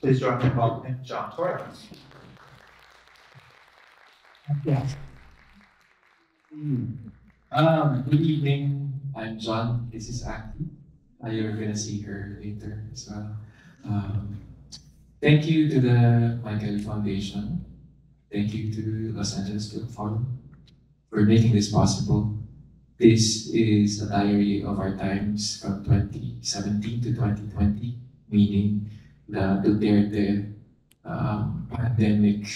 Please join me in welcoming John Torres. Yeah. Um, good evening. I'm John. This is Aki. Uh, you're gonna see her later as well. Um, thank you to the Mike Kelley Foundation. Thank you to Los Angeles Film Forum for making this possible. This is a diary of our times from 2017 to 2020, meaning the Duterte um, pandemic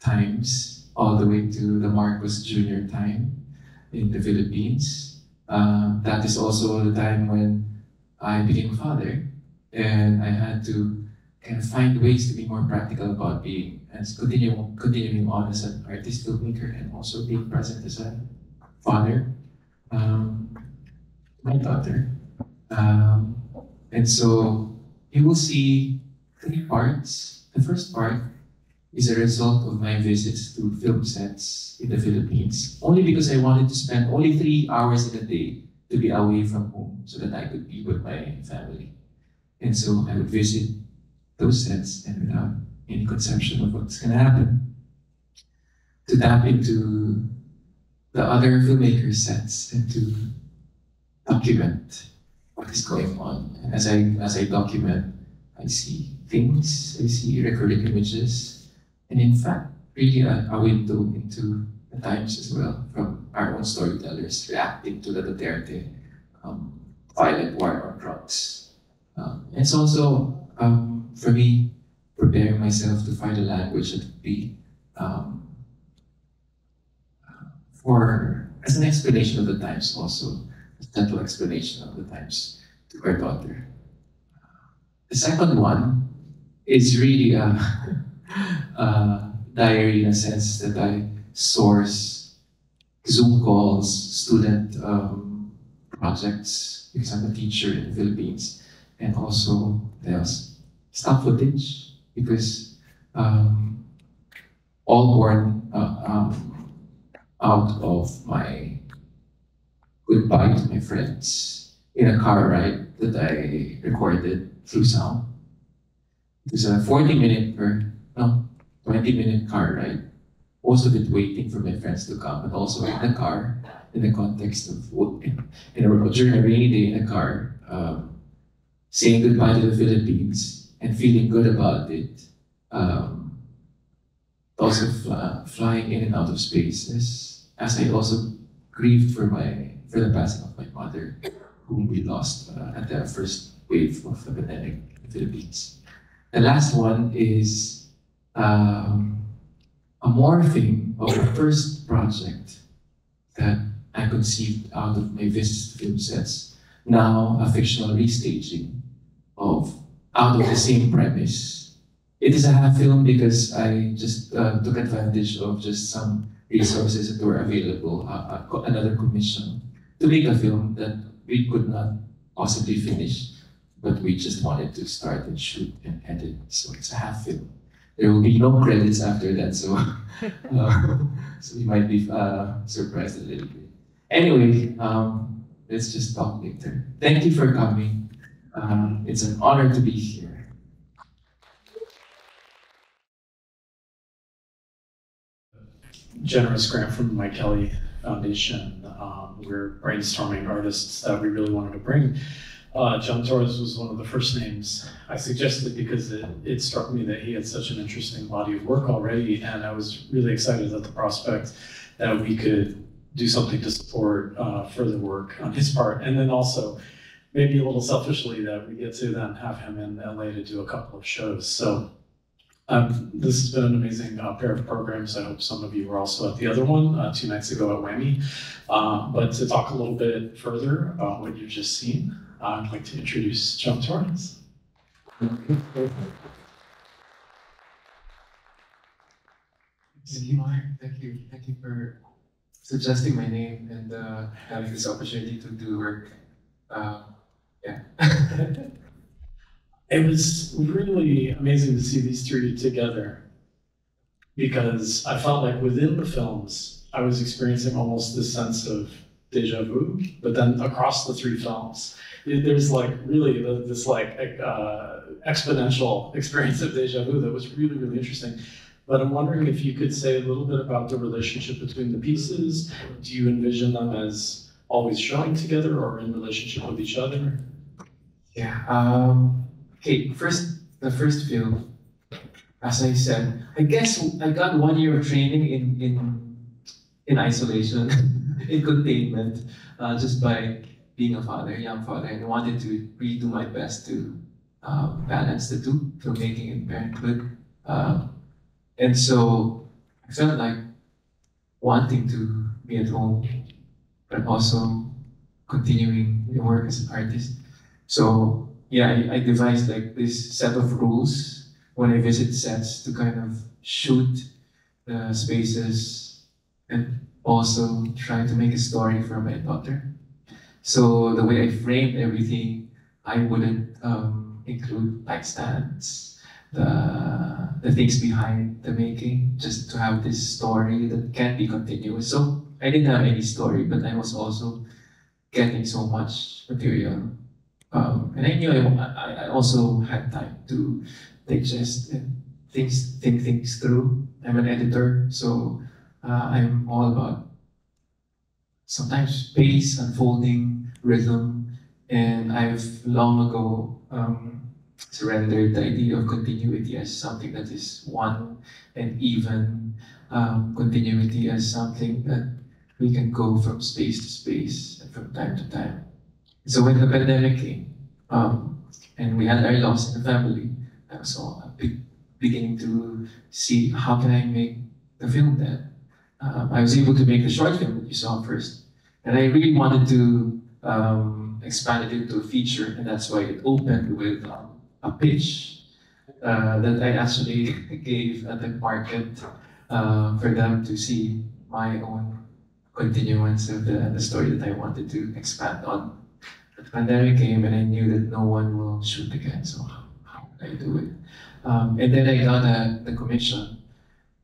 times all the way to the Marcos Jr. time in the Philippines. Um, that is also the time when I became a father and I had to kind of find ways to be more practical about being and continue, continuing on as an artist filmmaker and also being present as a father. Um, my daughter. Um, and so you will see three parts. The first part is a result of my visits to film sets in the Philippines, only because I wanted to spend only three hours in a day to be away from home so that I could be with my family. And so I would visit those sets and without any conception of what's going to happen, to tap into the other filmmakers' sets and to document what is going on. And as I as I document, I see things, I see recurring images, and in fact, really a, a window into the times as well from our own storytellers reacting to the Duterte um, violent war on drugs. Um, it's also um, for me preparing myself to find a language that would be um, for as an explanation of the times also a gentle explanation of the times to our daughter. The second one is really a, a diary in a sense that I source Zoom calls, student um, projects, because I'm a teacher in the Philippines, and also there's stock footage, because um, all born uh, um, out of my goodbye to my friends in a car ride that I recorded through sound. It was a 40 minute or no, 20 minute car ride. Most of it waiting for my friends to come, but also in the car, in the context of in, in a, during a rainy day in a car, um, saying goodbye to the Philippines and feeling good about it. Um, also fly, flying in and out of spaces, as I also grieved for my for the passing of my mother, whom we lost uh, at the first wave of the pandemic in the Philippines. The last one is um, a morphing of the first project that I conceived out of my visits to film sets, now a fictional restaging of out of the same premise. It is a half film because I just uh, took advantage of just some resources that were available, uh, uh, another commission, to make a film that we could not possibly finish, but we just wanted to start and shoot and edit. So it's a half film. There will be no credits after that, so uh, so you might be uh, surprised a little bit. Anyway, um, let's just talk later. Thank you for coming. Um, it's an honor to be here. Generous grant from the Mike Kelley Foundation. Um, we're brainstorming artists that we really wanted to bring. Uh, John Torres was one of the first names I suggested because it, it struck me that he had such an interesting body of work already, and I was really excited at the prospect that we could do something to support uh, further work on his part, and then also maybe a little selfishly that we get to then have him in LA to do a couple of shows. So um, this has been an amazing uh, pair of programs. I hope some of you were also at the other one uh, two nights ago at Whammy. Uh, but to talk a little bit further about what you've just seen, I'd like to introduce John Torres. Thank you, Mark. Thank you. Thank you for suggesting my name and uh, having this opportunity to do work. Uh, yeah. it was really amazing to see these three together because I felt like within the films, I was experiencing almost this sense of Deja Vu, but then across the three films, there's like really this like uh, exponential experience of deja vu that was really really interesting. But I'm wondering if you could say a little bit about the relationship between the pieces. Do you envision them as always showing together or in relationship with each other? Yeah. Um, okay. First, the first film, as I said, I guess I got one year of training in in in isolation, in containment, uh, just by being a father, young father, and wanted to really do my best to uh, balance the two, filmmaking and parenthood. Uh, and so I felt like wanting to be at home, but also continuing the work as an artist. So yeah, I, I devised like this set of rules when I visit sets to kind of shoot the spaces and also try to make a story for my daughter. So the way I framed everything, I wouldn't um, include light stands, the the things behind the making, just to have this story that can be continuous. So I didn't have any story, but I was also getting so much material um, and I knew I, I, I also had time to digest and things, think things through. I'm an editor, so uh, I'm all about sometimes pace, unfolding, rhythm, and I've long ago um, surrendered the idea of continuity as something that is one and even um, continuity as something that we can go from space to space and from time to time. So when the pandemic came, um, and we had our loss in the family, I was all beginning to see how can I make the film then. Um, I was able to make the short film that you saw first, and I really wanted to um, expand it into a feature, and that's why it opened with um, a pitch uh, that I actually gave at the market uh, for them to see my own continuance of the, the story that I wanted to expand on the pandemic came and I knew that no one will shoot again, so how would I do it? Um, and then I got a, the commission,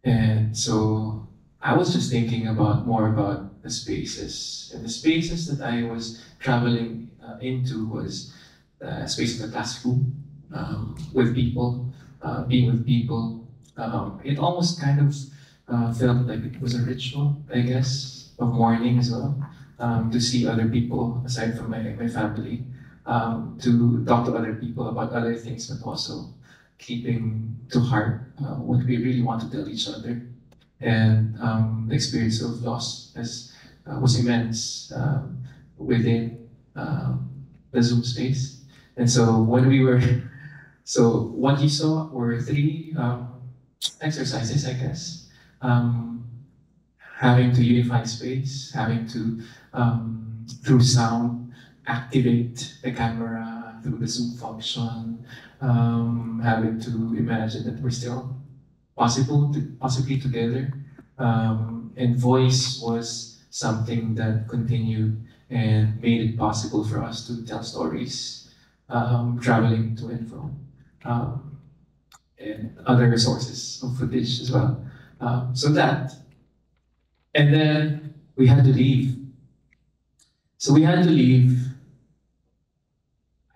and so I was just thinking about more about the spaces, and the spaces that I was traveling uh, into was the space of the classroom um, with people, uh, being with people. Um, it almost kind of uh, felt like it was a ritual, I guess, of mourning as well um, to see other people aside from my, my family, um, to talk to other people about other things, but also keeping to heart uh, what we really want to tell each other. And um, the experience of loss has, uh, was immense um, within um, the Zoom space. And so when we were, so what you saw were three um, exercises, I guess. Um, having to unify space, having to um, through sound, activate the camera through the zoom function, um, having to imagine that we're still possible to possibly together. Um, and voice was something that continued and made it possible for us to tell stories, um, traveling to and from, um, and other sources of footage as well. Um, so that, and then we had to leave so we had to leave.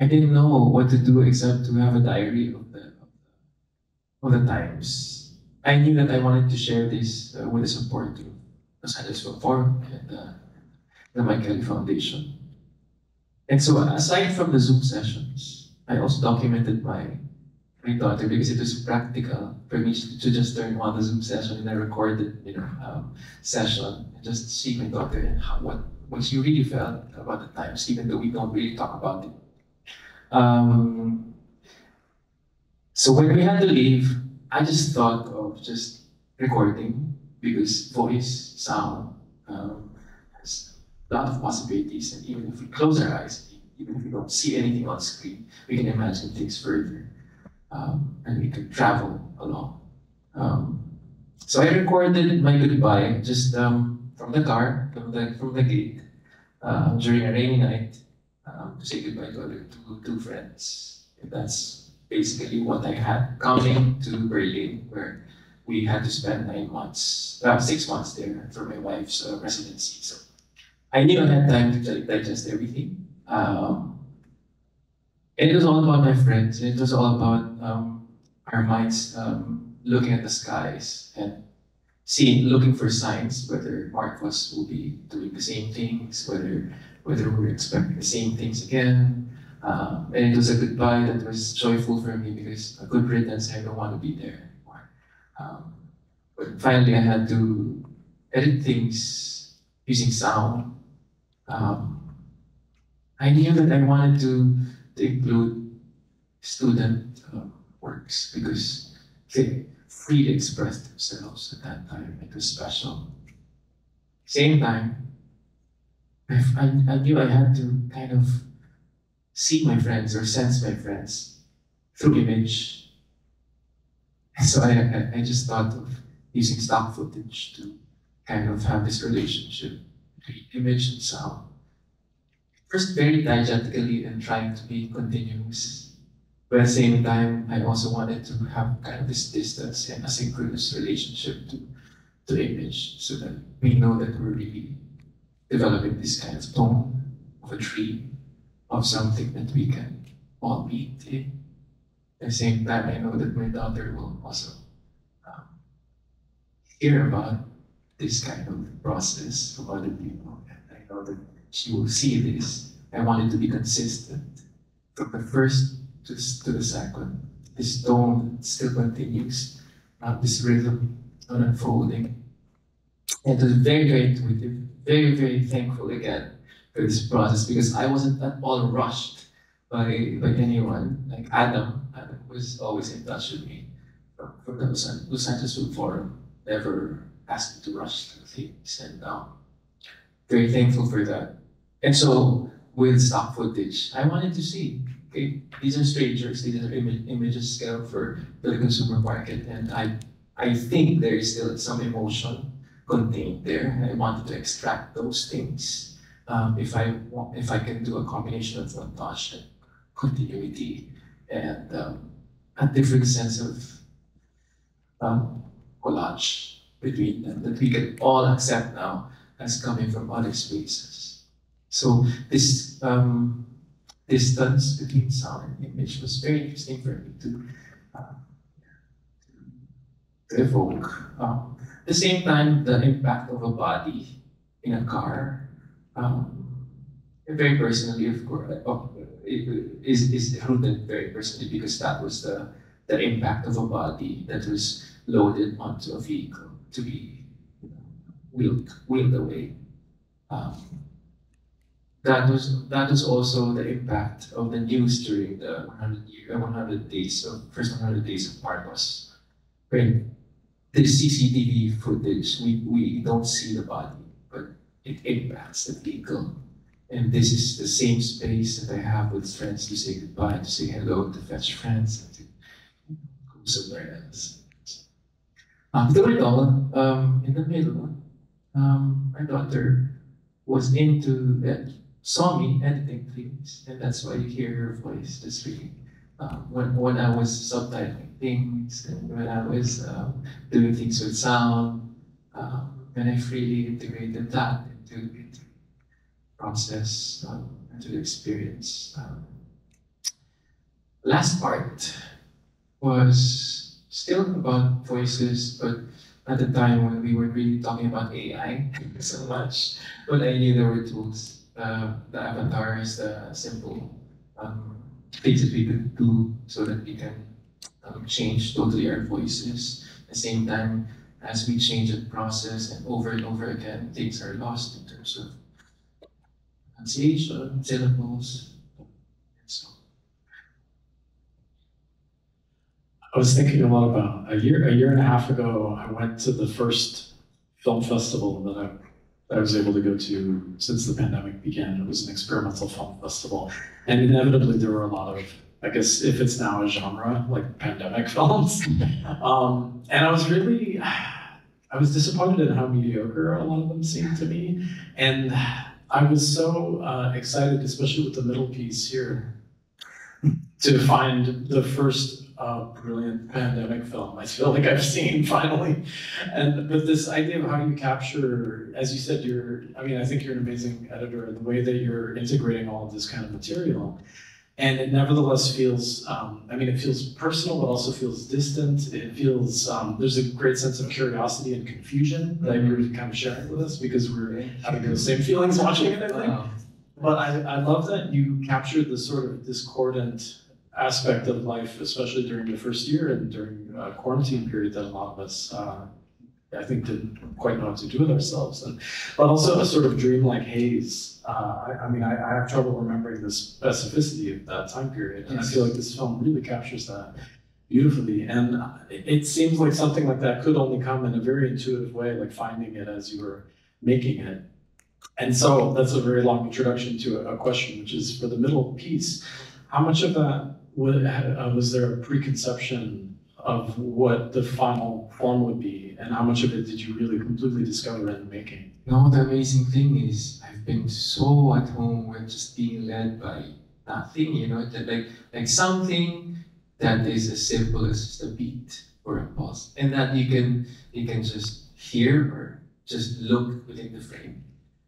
I didn't know what to do except to have a diary of the of the times. I knew that I wanted to share this uh, with the support Los Angeles Film Forum and uh, the Kelley Foundation. And so aside from the Zoom sessions, I also documented my my daughter because it was practical for me to just turn on the Zoom session and I recorded, you know, um, session and just see my daughter and how, what what she really felt about the times, even though we don't really talk about it. Um, so when we had to leave, I just thought of just recording because voice, sound um, has a lot of possibilities, and even if we close our eyes, even if we don't see anything on screen, we can imagine things further, um, and we can travel along. Um, so I recorded my goodbye just um, from the car, from the from the gate, um, during a rainy night, um, to say goodbye to other two, two friends. And that's basically what I had coming to Berlin, where we had to spend nine months, uh, six months there for my wife's uh, residency. So I I had time to digest everything. Um, it was all about my friends. It was all about um, our minds um, looking at the skies and seeing, looking for signs whether Marcos will be doing the same things, whether whether we're expecting the same things again. Um, and it was a goodbye that was joyful for me because a good riddance, I don't want to be there. Um, but finally, I had to edit things using sound. Um, I knew that I wanted to, to include student um, works because they freely expressed themselves at that time. It was special. Same time, I, I knew I had to kind of see my friends or sense my friends through image. So I, I, just thought of using stock footage to kind of have this relationship between image and sound. First, very diegetically and trying to be continuous. But at the same time, I also wanted to have kind of this distance and a synchronous relationship to, to image so that we know that we're really developing this kind of tone of a tree, of something that we can all meet in. At the same time, I know that my daughter will also um, hear about this kind of process from other people. And I know that she will see this. I want it to be consistent from the first to, to the second. This tone still continues, uh, this rhythm on unfolding. And it was very, very intuitive, very, very thankful again for this process because I wasn't at all rushed by, by anyone. Like Adam was always in touch with me For the Angeles Film Forum, never asked me to rush things. And um, very thankful for that. And so with stock footage, I wanted to see, okay, these are strangers, these are ima- images scaled for the consumer market, and I, I think there is still some emotion contained there. I wanted to extract those things. Um, if I want, if I can do a combination of montage and continuity and um, a different sense of um, collage between them that we can all accept now as coming from other spaces. So this um, distance between sound and image was very interesting for me to, uh, to evoke. Um, at the same time, the impact of a body in a car, um, very personally, of course, is, is rooted very personally because that was the, the impact of a body that was loaded onto a vehicle to be wheeled, wheeled away. Um, that was that was also the impact of the news during the 100 year, 100 days of first 100 days of Marcos. When the CCTV footage, we, we don't see the body, but it impacts the vehicle. And this is the same space that I have with friends to say goodbye, to say hello, to fetch friends, and to go somewhere else. After it all, um, in the middle, um, my daughter was into it, saw me editing things, and that's why you hear her voice just really. Um, when, when I was subtitling things, and when I was um, doing things with sound, um, and I freely integrated that into, into process, um, into the experience. Um, last part was still about voices, but at the time when we were really talking about AI so much, but I knew there were tools. Uh, the avatars, the simple um, things that we could do so that we can um, change totally our voices. At the same time, as we change the process and over and over again, things are lost in terms of pronunciation, syllables, and so I was thinking a lot about a year, a year and a half ago, I went to the first film festival that I, that I was able to go to since the pandemic began. It was an experimental film festival. And inevitably, there were a lot of, I guess, if it's now a genre, like pandemic films. um, and I was really, I was disappointed in how mediocre a lot of them seemed to me. And I was so uh, excited, especially with the middle piece here, to find the first a brilliant pandemic film. I feel like I've seen finally, and but this idea of how you capture, as you said, you're. I mean, I think you're an amazing editor. The way that you're integrating all of this kind of material, and it nevertheless feels. Um, I mean, it feels personal, but also feels distant. It feels. Um, there's a great sense of curiosity and confusion that you're kind of sharing with us because we're having those same feelings watching it. I think. Wow. But I, I love that you captured the sort of discordant aspect of life, especially during the first year and during a quarantine period that a lot of us, uh, I think, didn't quite know what to do with ourselves. And, but also a sort of dreamlike haze. Uh, I, I mean, I, I have trouble remembering the specificity of that time period. And I feel like this film really captures that beautifully. And it, it seems like something like that could only come in a very intuitive way, like finding it as you were making it. And so that's a very long introduction to a, a question, which is for the middle piece, how much of that was, uh, was there a preconception of what the final form would be, and how much of it did you really completely discover in the making? No, the amazing thing is Been so at home with just being led by nothing, you know, that like like something that is as simple as just a beat or a pulse. And that you can you can just hear or just look within the frame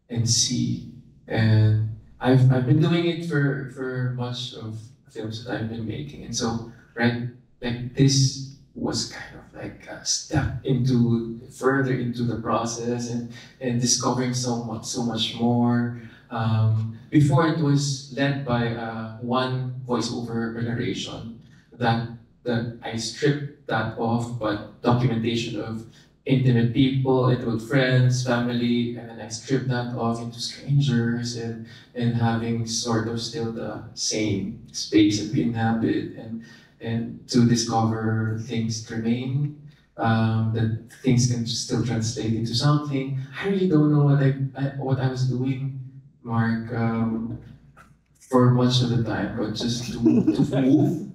and see. And I've I've been doing it for for much of films that I've been making. And so right like this was kind like a step into further into the process and and discovering so much so much more. Um, before it was led by uh, one voiceover narration that that I stripped that off, but documentation of intimate people, intimate friends, family, and then I stripped that off into strangers and and having sort of still the same space that we inhabit and and to discover things remain um, that things can still translate into something. I really don't know what I, I what I was doing, Mark, um, for much of the time, but just to, to move,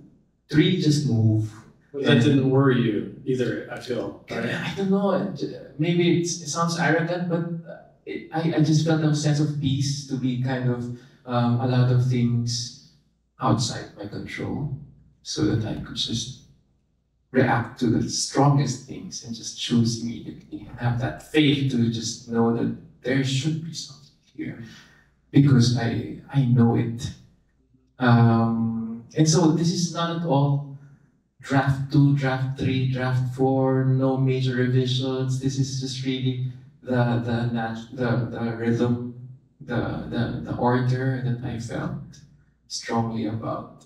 three, just move. That didn't worry you either, I feel. Right? I don't know. Maybe it's, it sounds arrogant, but it, I, I just felt a sense of peace to be kind of um, a lot of things outside my control, so that I could just react to the strongest things and just choose immediately and have that faith to just know that there should be something here because I I know it. Um, and so this is not at all draft two, draft three, draft four, no major revisions. This is just really the the the, the rhythm, the, the the order that I felt strongly about.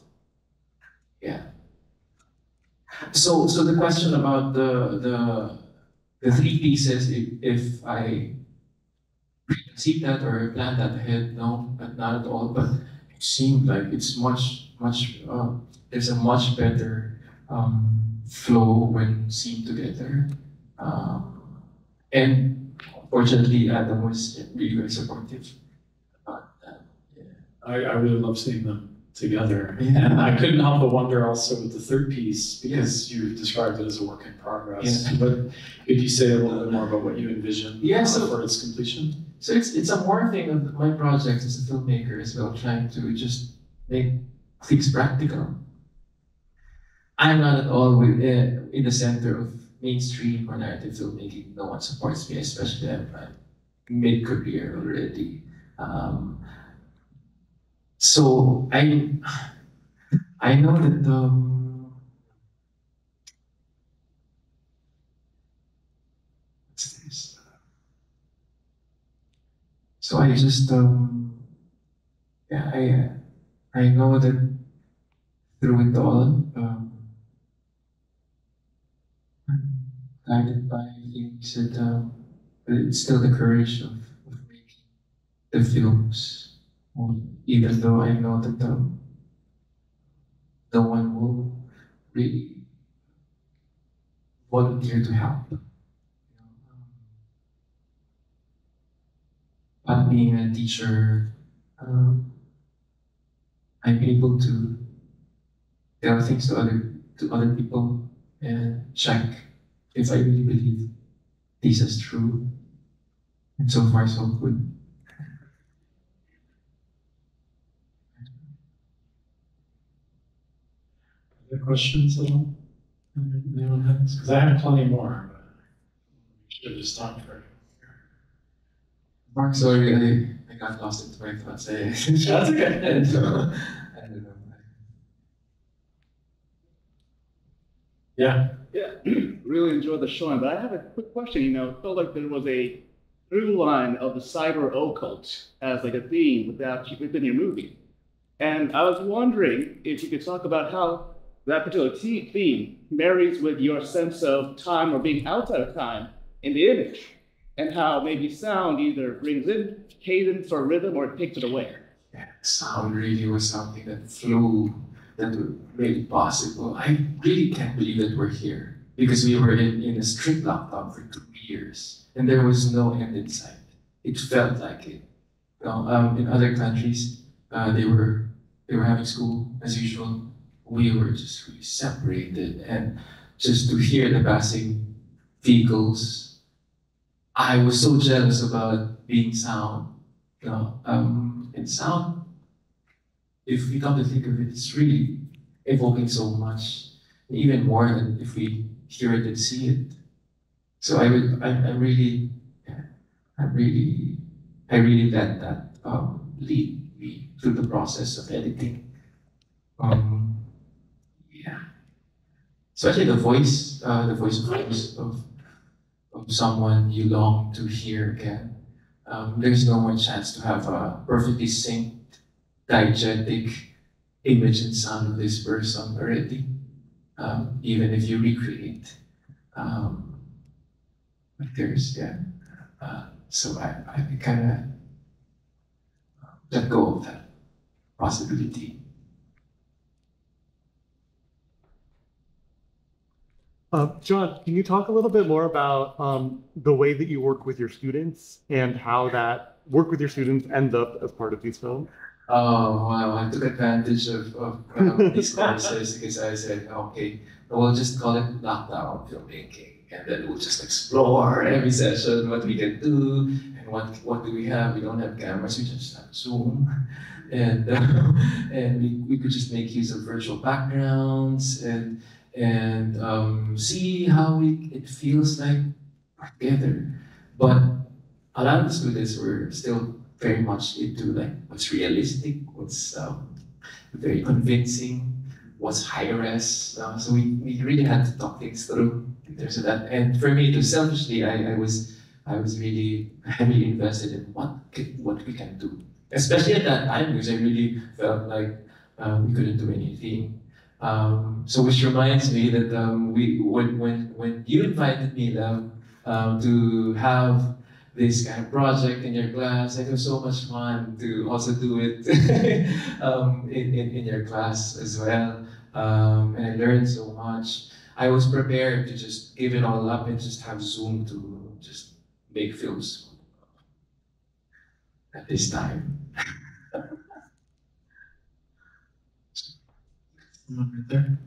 Yeah. So so the question about the the the three pieces, if, if I preconceived that or planned that ahead, no, but not at all. But it seemed like it's much much uh, there's a much better um, flow when seen together. Um, and fortunately, Adam was really very supportive about that. I, I really love seeing them together. Yeah. And I couldn't help but wonder also with the third piece, because you described it as a work in progress. Yeah. But could you say a little bit more about what you envision Yeah, uh, so- for its completion? So it's it's a more thing of my project as a filmmaker as well, trying to just make things practical. I'm not at all with, uh, in the center of mainstream or narrative filmmaking. No one supports me, especially I'm mid-career already. Um, so I I know that um, this? So I just um yeah I I know that through it all um guided by things that um but it's still the courage of, of making the films um, even though I know that the, no one will really volunteer to help. Um, but being a teacher, um, I'm able to tell things to other to other people and check if I really believe this is true. And so far, so good. Other questions at all? Anyone has? Because I have plenty more. but Should have just stopped for. Mark, sorry, I, I got lost in my thoughts. I, That's okay. and, I don't know. Yeah. Yeah, really enjoyed the showing, but I have a quick question. You know, it felt like there was a through line of the cyber occult as like a theme without within your movie, and I was wondering if you could talk about how that particular theme marries with your sense of time or being outside of time in the image, and how maybe sound either brings in cadence or rhythm or it takes it away. Yeah, sound really was something that flew, that made really possible. I really can't believe that we're here because we were in, in a strict lockdown for two years and there was no end in sight. It felt like it. You know, um, in other countries, uh, they were they were having school as usual. We were just really separated, and just to hear the passing vehicles, I was so jealous about being sound. You know, um, and sound, if we come to think of it, it's really evoking so much, even more than if we hear it and see it. So I would, I, I really, I really, I really let that um, lead me through the process of editing. Um. Especially the voice, uh, the voice voice of, of someone you long to hear again. Um, there's no more chance to have a perfectly synced, diegetic image and sound of this person already, um, even if you recreate. Um, there's, yeah. Uh, so I, I kind of let go of that possibility. Uh, John, can you talk a little bit more about um, the way that you work with your students and how that work with your students end up as part of these films? Oh! I took advantage of, of uh, these courses because I said, okay, we'll just call it lockdown filmmaking, and then we'll just explore every session what we can do and what what do we have. We don't have cameras, we just have Zoom, and uh, and we, we could just make use of virtual backgrounds and and um, see how we, it feels like together. But a lot of students were still very much into like what's realistic, what's um, very convincing, what's high res. Uh, so we, we really had to talk things through in terms of that. And for me, to selfishly, I, I was I was really heavily invested in what could, what we can do, especially at that time because I really felt like um, we couldn't do anything. Um, so which reminds me that um, we when when when you invited me um, to have this kind of project in your class. It was so much fun to also do it um, in, in, in your class as well. Um, and I learned so much. I was prepared to just give it all up and just have Zoom to just make films at this time. Someone right there?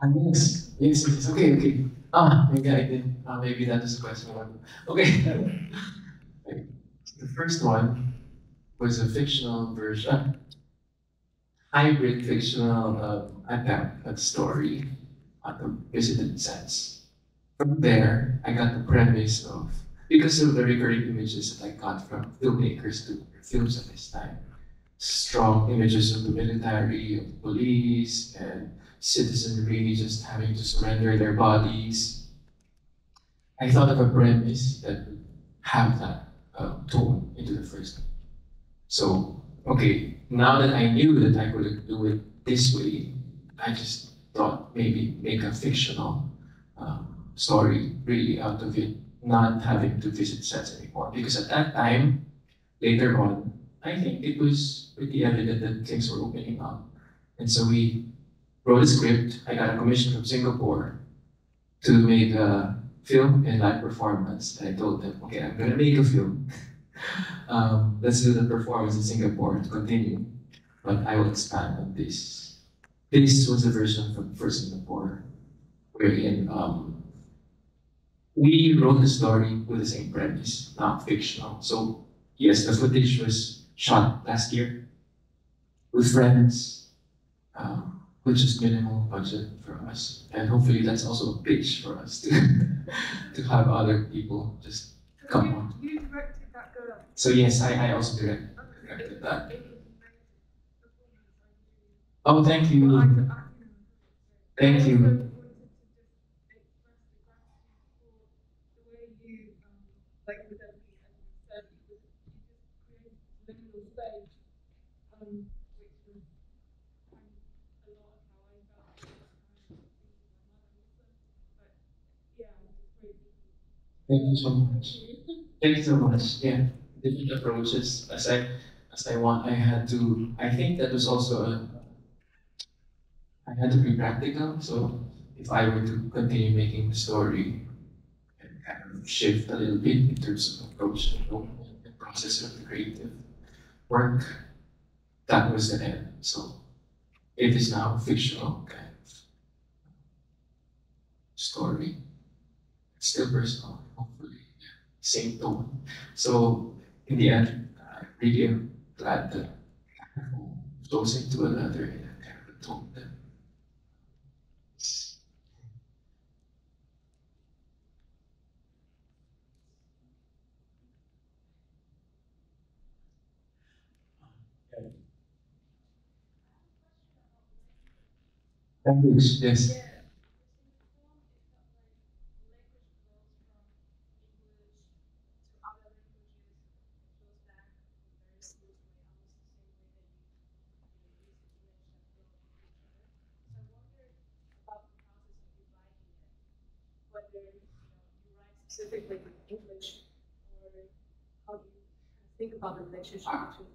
Ah, yes, yes, yes. Okay, okay. Ah, maybe I did. Ah, maybe that is the question one. Okay. the first one was a fictional version, hybrid fictional um, attempt at story on the visited sense. From there, I got the premise of because of the recurring images that I got from filmmakers to films at this time. Strong images of the military, of police, and citizenry just having to surrender their bodies. I thought of a premise that would have that uh, tone into the first. So, okay, now that I knew that I could do it this way, I just thought maybe make a fictional um, story really out of it, not having to visit sets anymore. Because at that time, later on, I think it was pretty evident that things were opening up. And so we wrote a script. I got a commission from Singapore to make a film and live performance. And I told them, okay, I'm gonna make a film. um, let's do the performance in Singapore to continue, but I will expand on this this was a version from for Singapore, wherein um, we wrote the story with the same premise, not fictional. So yes, the footage was shot last year with friends, um, with just minimal budget for us, and hopefully that's also a pitch for us to to have other people just come on. So yes, I, I also direct, directed that. Oh, thank you. Thank you. Thank you so much. Thank you so much. Yeah, different approaches. As I as I want, I had to. I think that was also a. I had to be practical. So if I were to continue making the story and kind of shift a little bit in terms of approach and the process of the creative work, that was the end. So it is now fictional kind of story. It's still personal, hopefully same tone. So in the end, I really am glad that goes into another kind of a tone that Language, yes. Specifically in English, or how do you think about the relationship Ah. between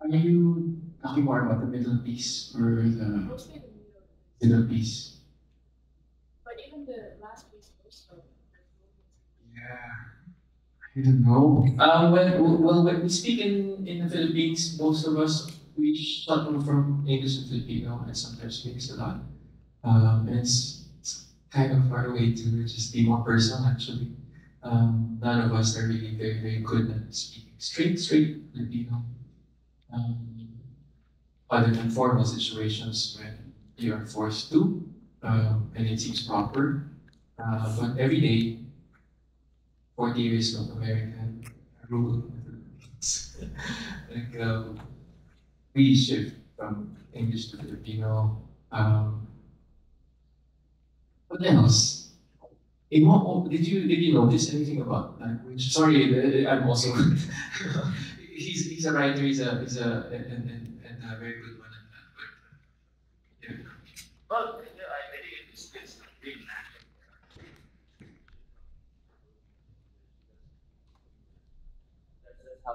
Are you talking more about the Middle piece or the mostly the middle, Middle East? but even the last piece also. Yeah, I don't know. Um, when well, when we speak in in the Philippines, most of us we shuttle from English to Filipino, and sometimes mix a lot. Um, and it's, it's kind of our way to just be more personal. Actually, um, none of us are really very very good at speaking straight straight Filipino. Um, other than formal situations when you are forced to, um, and it seems proper. Uh, but every day 40 years of American rule. like, um, we shift from English to Filipino. Um, what else? In what, did you did you notice anything about language? Sorry, uh, I'm also. he's he's a writer. He's a he's a and, and, and, a very good one. But yeah. Well, how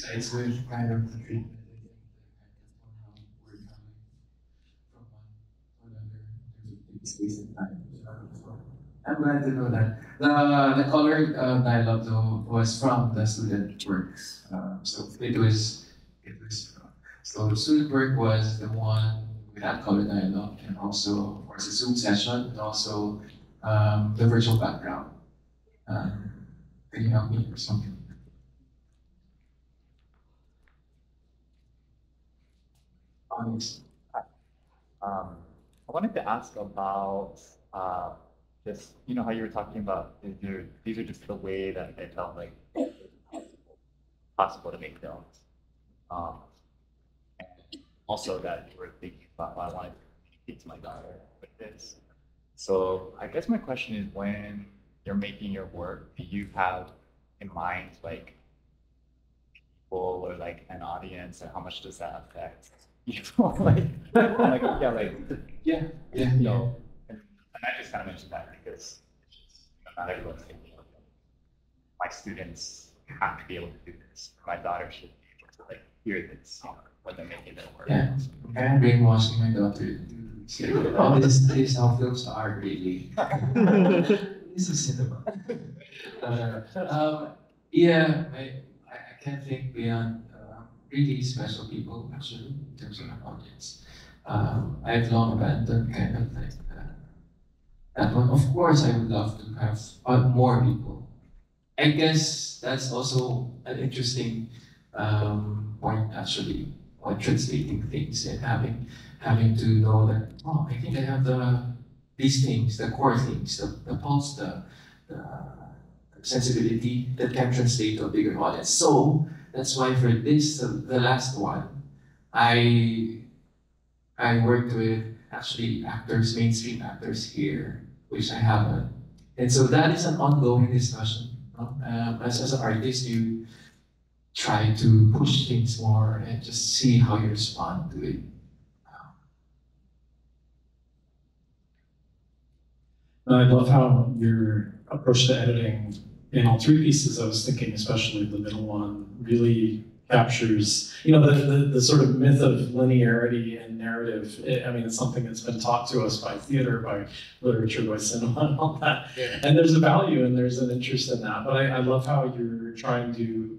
the. So I'm glad to know that. The the color uh, dialogue though was from the student works. Uh, so it was it was uh, so the student work was the one without color dialogue and also of course a Zoom session and also um, the virtual background. Um, can you help me or something? Um, I wanted to ask about uh, just you know how you were talking about these are, these are just the way that I felt like possible to make films. Um, also that you were thinking about how I wanted to my daughter with this. So I guess my question is when you're making your work, do you have in mind like people or like an audience and how much does that affect like, like yeah like Yeah, yeah, yeah. know and, and I just kind of mentioned that because know, not everyone's thinking my students have to be able to do this my daughter should be able to like hear this when they're making their work Yeah. I'm brainwashing my daughter oh, this, this is how films are really. this is cinema. Uh, um, yeah, I, I can't think beyond really special people actually in terms of an audience. Um, I've long abandoned kind of like uh, that one. Of course, I would love to have uh, more people. I guess that's also an interesting um, point actually on translating things and having having to know that oh I think I have the these things the core things the, the pulse the, the sensibility that can translate to a bigger audience so that's why for this the, the last one I I worked with actually actors mainstream actors here which I haven't and so that is an ongoing discussion um, as, as an artist you try to push things more and just see how you respond to it. And I love how your approach to editing in all three pieces, I was thinking especially the middle one, really captures, you know, the, the, the sort of myth of linearity and narrative. It- I mean, it's something that's been taught to us by theater, by literature, by cinema, and all that. Yeah. And there's a value and there's an interest in that. But I, I love how you're trying to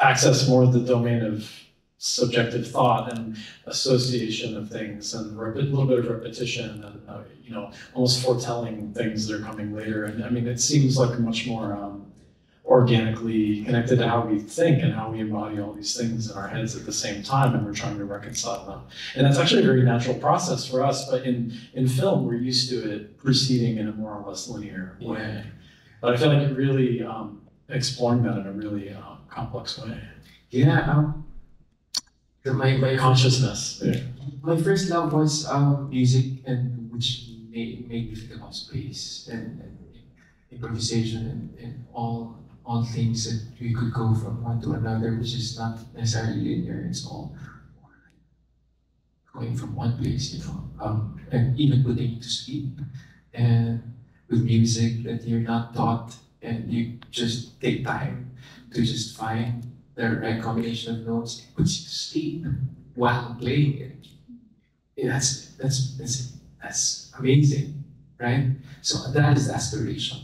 access more of the domain of subjective thought and association of things and a little bit of repetition and uh, you know almost foretelling things that are coming later. And i mean it seems like much more um, organically connected to how we think and how we embody all these things in our heads at the same time and we're trying to reconcile them. And that's actually a very natural process for us but in in film we're used to it proceeding in a more or less linear way. But i feel like it really um, exploring that in a really um, complex way. Yeah, um, my, my, consciousness yeah. my first love was um, music, and which made, made me think about space and, and improvisation and, and all all things that we could go from one to another, which is not necessarily linear. It's all going from one place, you know, um, and even putting to sleep. And with music that you're not taught, and you just take time to just find the right combination of notes, puts you to sleep while playing it. Yeah, that's that's that's that's amazing, right? So that is aspiration,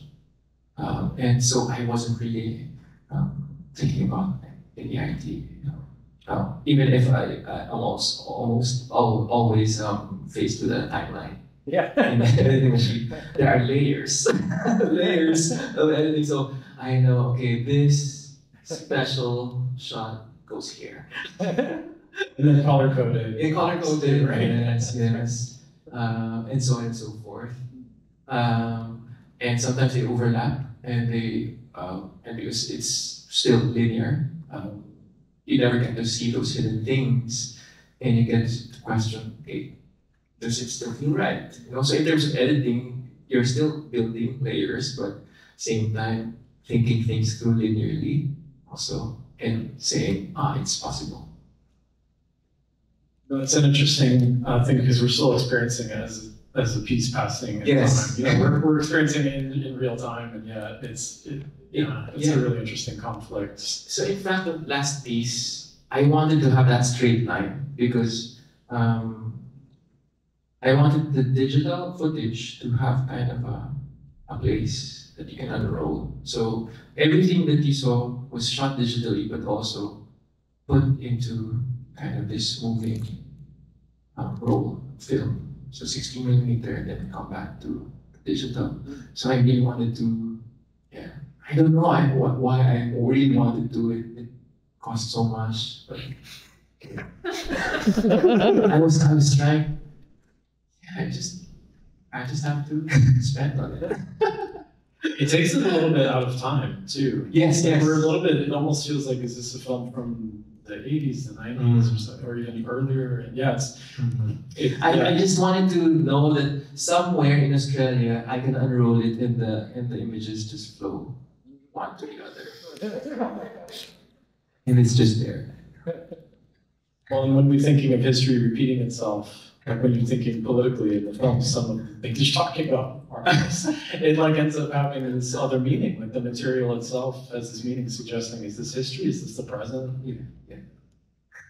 um, and so I wasn't really um, thinking about any idea, you know. Um, even if I, I almost almost al- always um, faced with a timeline yeah there are layers, layers of editing. So I know, okay, this special shot goes here. and then color coded And color coded, right yes, yes, um, and so on and so forth. Um, and sometimes they overlap, and they um, and because it's still linear, um, you never get to see those hidden things, and you get to question, okay, does it still feel right? And also in terms of editing, you're still building layers, but same time thinking things through linearly, also, and saying, ah, it's possible. That's an interesting uh, thing because we're still experiencing it as, as a piece passing. Yes. You know, we're, we're experiencing it in, in real time, and yeah, it's it, yeah, it's Yeah. a really interesting conflict. So in fact, the last piece, I wanted to have that straight line because um, I wanted the digital footage to have kind of a, a place that you can unroll. So everything that you saw was shot digitally, but also put into kind of this moving um, roll film. So 16 millimeter, and then come back to digital. So I really wanted to, yeah. I don't know I, wh- why I really wanted to do it. It cost so much, but I was I was trying. Yeah, I just I just have to spend on it. It takes it a little bit out of time too. Yes, Like, yes. We're a little bit, it almost feels like, is this a film from the eighties, the nineties or mm-hmm. something, or even earlier? And Yeah, it's, mm-hmm. it, I, I just wanted to know that somewhere in Australia I can unroll it and the and the images just flow one to the other. And it's just there. Well, and when we're thinking of history repeating itself, like when you're thinking politically in the film, some of the things you're talking about are, it like ends up having this other meaning, like the material itself has this meaning suggesting, is this history, is this the present? Yeah, yeah.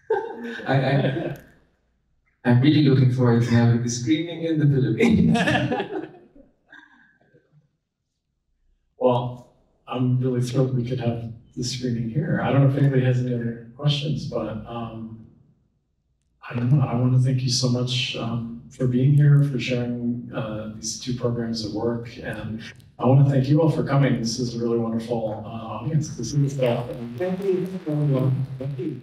I, I I'm really looking forward to having the screening in the Philippines. Well, I'm really thrilled we could have the screening here. I don't know if anybody has any other questions, but um, I. I want to thank you so much um, for being here, for sharing uh, these two programs of work, and I want to thank you all for coming. This is a really wonderful uh, audience. This is uh, thank you. Thank you.